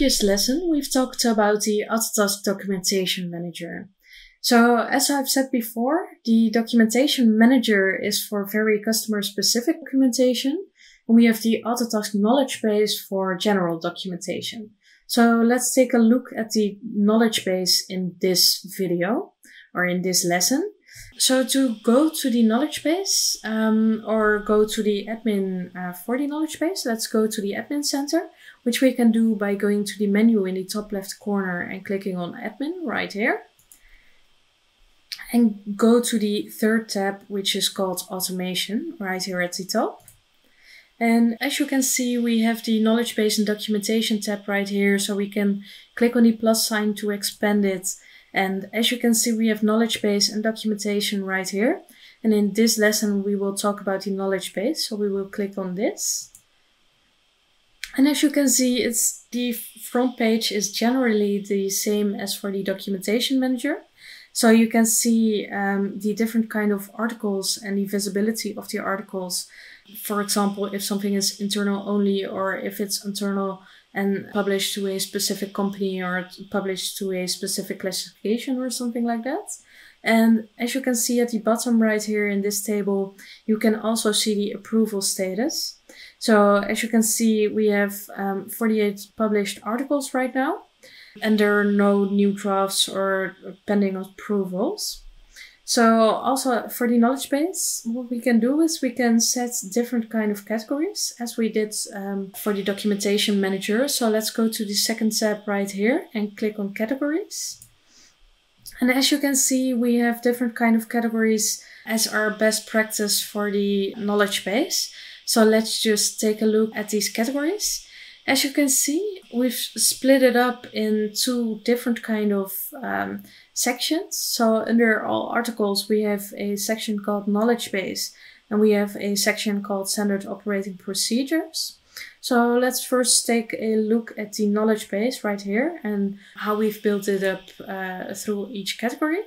previous lesson, we've talked about the Autotask Documentation Manager. So as I've said before, the Documentation Manager is for very customer specific documentation. And we have the Autotask Knowledge Base for general documentation. So let's take a look at the knowledge base in this video or in this lesson. So to go to the knowledge base um, or go to the admin uh, for the knowledge base, let's go to the admin center, which we can do by going to the menu in the top left corner and clicking on admin right here. And go to the third tab, which is called automation right here at the top. And as you can see, we have the knowledge base and documentation tab right here. So we can click on the plus sign to expand it. And as you can see, we have knowledge base and documentation right here. And in this lesson, we will talk about the knowledge base. So we will click on this. And as you can see, it's the front page is generally the same as for the documentation manager. So you can see um, the different kind of articles and the visibility of the articles for example, if something is internal only or if it's internal and published to a specific company or published to a specific classification or something like that. And as you can see at the bottom right here in this table, you can also see the approval status. So as you can see, we have um, 48 published articles right now, and there are no new drafts or pending approvals. So also for the knowledge base, what we can do is we can set different kind of categories as we did um, for the documentation manager. So let's go to the second tab right here and click on categories. And as you can see, we have different kind of categories as our best practice for the knowledge base. So let's just take a look at these categories. As you can see, we've split it up in two different kind of um, sections. So under all articles, we have a section called knowledge base and we have a section called standard operating procedures. So let's first take a look at the knowledge base right here and how we've built it up uh, through each category.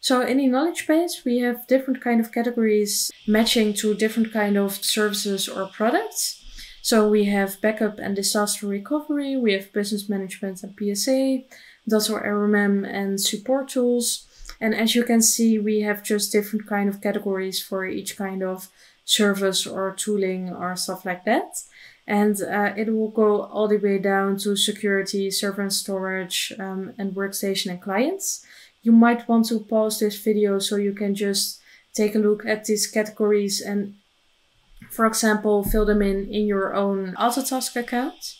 So in the knowledge base, we have different kind of categories matching to different kind of services or products. So we have backup and disaster recovery, we have business management and PSA, Datto RMM and support tools. And as you can see, we have just different kind of categories for each kind of service or tooling or stuff like that. And uh, it will go all the way down to security, server and storage, um, and workstation and clients. You might want to pause this video so you can just take a look at these categories and, for example, fill them in in your own Autotask account.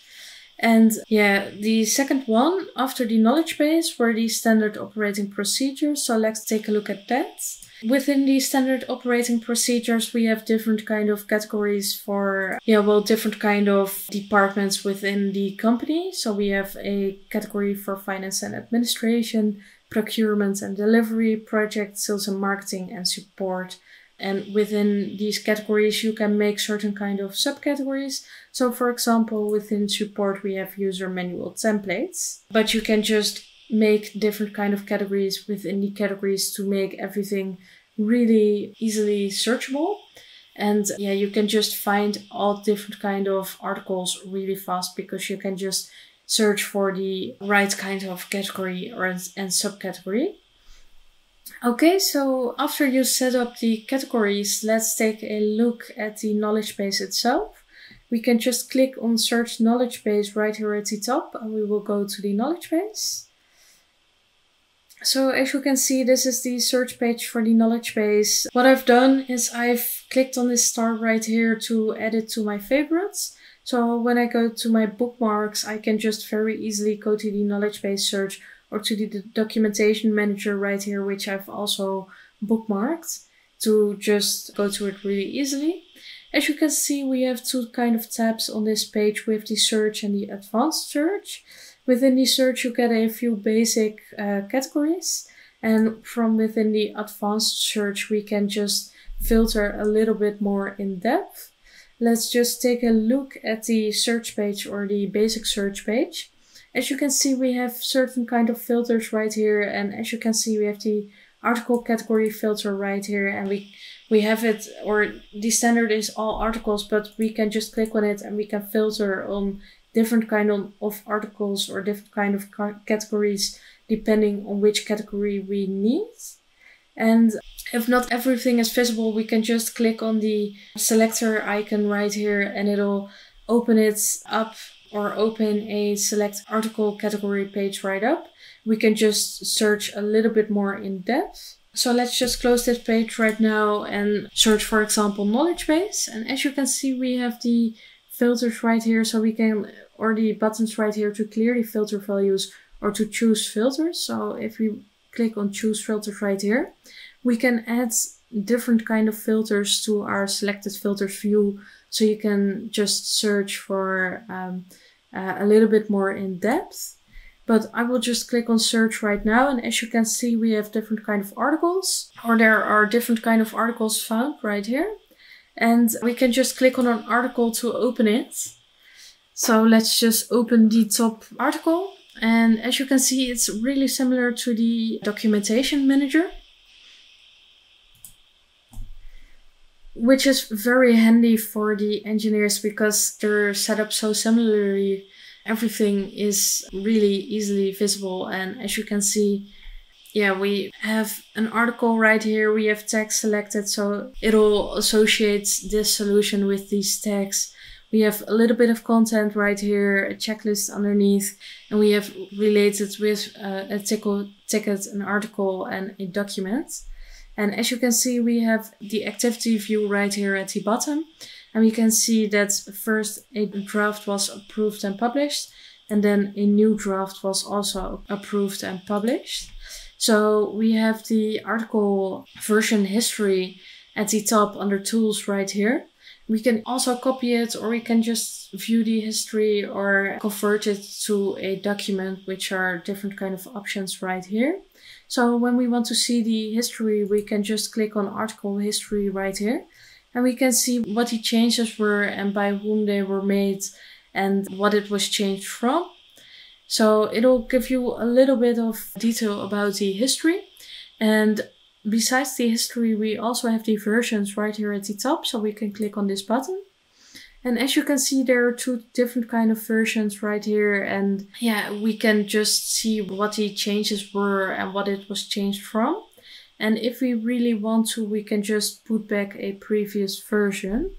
And yeah, the second one after the knowledge base were the standard operating procedures. So let's take a look at that. Within the standard operating procedures, we have different kind of categories for, yeah, well, different kind of departments within the company. So we have a category for finance and administration, procurement and delivery, project, sales and marketing, and support. And within these categories, you can make certain kind of subcategories. So for example, within support, we have user manual templates, but you can just make different kind of categories within the categories to make everything really easily searchable. And yeah, you can just find all different kind of articles really fast because you can just search for the right kind of category or and subcategory. Okay, so after you set up the categories, let's take a look at the knowledge base itself. We can just click on search knowledge base right here at the top and we will go to the knowledge base. So as you can see, this is the search page for the knowledge base. What I've done is I've clicked on this star right here to add it to my favorites. So when I go to my bookmarks, I can just very easily go to the knowledge base search or to the documentation manager right here, which I've also bookmarked to just go to it really easily. As you can see, we have two kind of tabs on this page with the search and the advanced search. Within the search, you get a few basic uh, categories. And from within the advanced search, we can just filter a little bit more in depth. Let's just take a look at the search page or the basic search page. As you can see, we have certain kind of filters right here. And as you can see, we have the article category filter right here. And we, we have it, or the standard is all articles, but we can just click on it and we can filter on different kind of, of articles or different kind of categories depending on which category we need. And if not everything is visible, we can just click on the selector icon right here and it'll open it up or open a select article category page right up. We can just search a little bit more in depth. So let's just close this page right now and search, for example, knowledge base. And as you can see, we have the filters right here. So we can, or the buttons right here to clear the filter values or to choose filters. So if we click on choose filters right here, we can add different kind of filters to our selected filters view. So you can just search for um, uh, a little bit more in depth. But I will just click on search right now. And as you can see, we have different kind of articles or there are different kind of articles found right here. And we can just click on an article to open it. So let's just open the top article. And as you can see, it's really similar to the documentation manager. Which is very handy for the engineers because they're set up so similarly. Everything is really easily visible. And as you can see, yeah, we have an article right here. We have tags selected, so it'll associate this solution with these tags. We have a little bit of content right here, a checklist underneath, and we have related with uh, a ticket, an article, and a document. And as you can see, we have the activity view right here at the bottom. And we can see that first a draft was approved and published, and then a new draft was also approved and published. So we have the article version history at the top under tools right here. We can also copy it or we can just view the history or convert it to a document, which are different kind of options right here. So when we want to see the history, we can just click on article history right here. And we can see what the changes were and by whom they were made and what it was changed from. So it'll give you a little bit of detail about the history. And Besides the history, we also have the versions right here at the top, so we can click on this button. And as you can see, there are two different kind of versions right here. And yeah, we can just see what the changes were and what it was changed from. And if we really want to, we can just put back a previous version.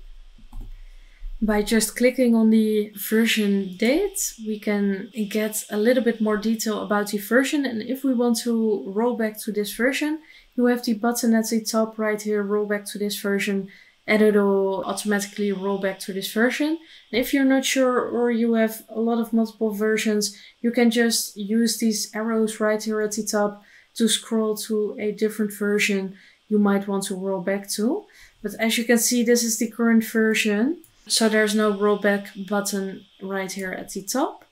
By just clicking on the version date, we can get a little bit more detail about the version. And if we want to roll back to this version, you have the button at the top right here, roll back to this version, and it'll automatically roll back to this version. And if you're not sure or you have a lot of multiple versions, you can just use these arrows right here at the top to scroll to a different version you might want to roll back to. But as you can see, this is the current version. So there's no rollback button right here at the top.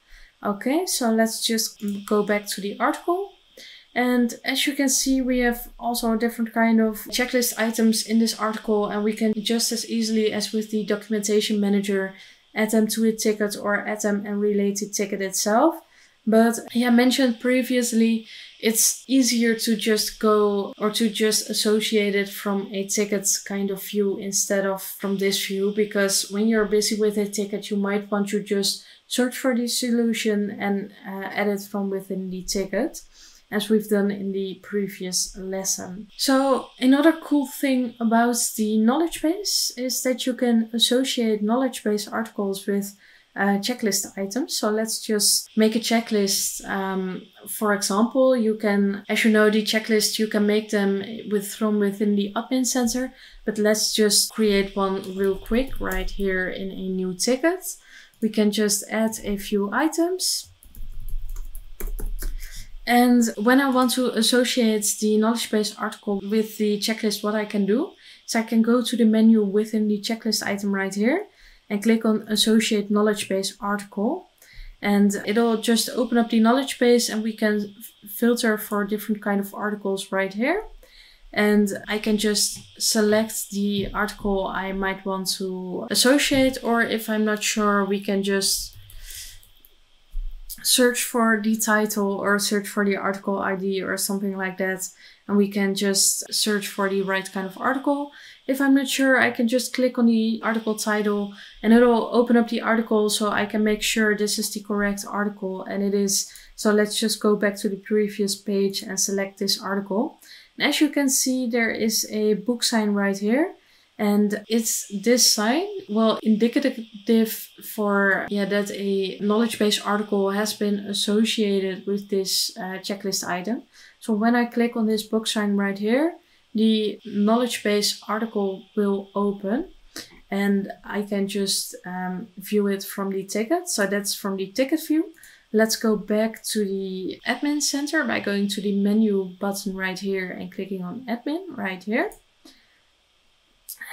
Okay, so let's just go back to the article. And as you can see, we have also different kind of checklist items in this article and we can just as easily as with the documentation manager add them to a ticket or add them and relate the ticket itself. But yeah, mentioned previously, it's easier to just go or to just associate it from a ticket kind of view instead of from this view because when you're busy with a ticket, you might want to just search for the solution and uh, add it from within the ticket as we've done in the previous lesson. So another cool thing about the knowledge base is that you can associate knowledge base articles with uh, checklist items. So let's just make a checklist. Um, for example, you can, as you know, the checklist, you can make them with from within the admin center, but let's just create one real quick right here in a new ticket. We can just add a few items and when I want to associate the knowledge base article with the checklist, what I can do is I can go to the menu within the checklist item right here and click on associate knowledge base article. And it'll just open up the knowledge base and we can filter for different kind of articles right here. And I can just select the article I might want to associate, or if I'm not sure, we can just search for the title or search for the article ID or something like that. and we can just search for the right kind of article. If I'm not sure, I can just click on the article title and it'll open up the article so I can make sure this is the correct article and it is. So let's just go back to the previous page and select this article. And as you can see, there is a book sign right here. And it's this sign, well, indicative for yeah that a knowledge base article has been associated with this uh, checklist item. So when I click on this book sign right here, the knowledge base article will open and I can just um, view it from the ticket. So that's from the ticket view. Let's go back to the admin center by going to the menu button right here and clicking on admin right here.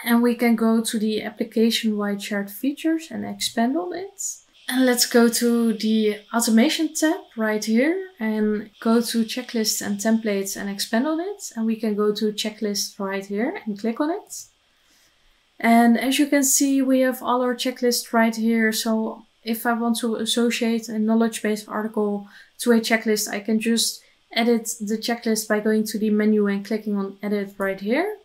And we can go to the application-wide shared features and expand on it. And let's go to the automation tab right here and go to checklists and templates and expand on it. And we can go to checklist right here and click on it. And as you can see, we have all our checklists right here. So if I want to associate a knowledge base article to a checklist, I can just edit the checklist by going to the menu and clicking on edit right here.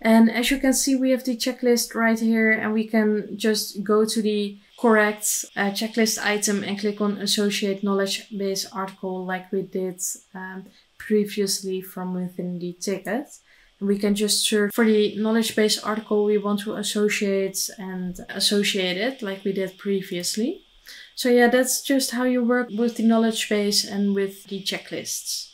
And as you can see, we have the checklist right here and we can just go to the correct uh, checklist item and click on associate knowledge base article like we did um, previously from within the ticket. And we can just search for the knowledge base article we want to associate and associate it like we did previously. So yeah, that's just how you work with the knowledge base and with the checklists.